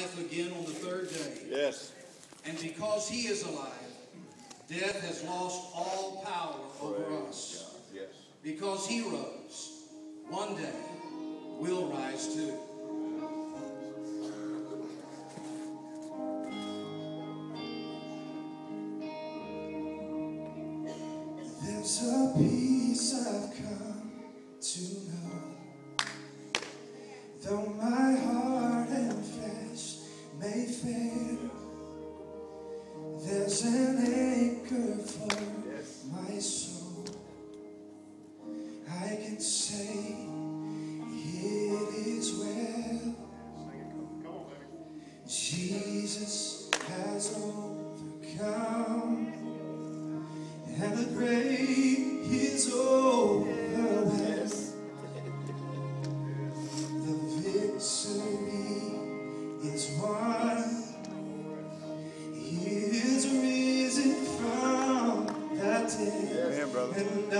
life again on the third day. Yes. And because he is alive, death has lost all power over Praise us. God. Yes. Because he rose, one day we'll rise too. There's a peace I've come to know. Though no.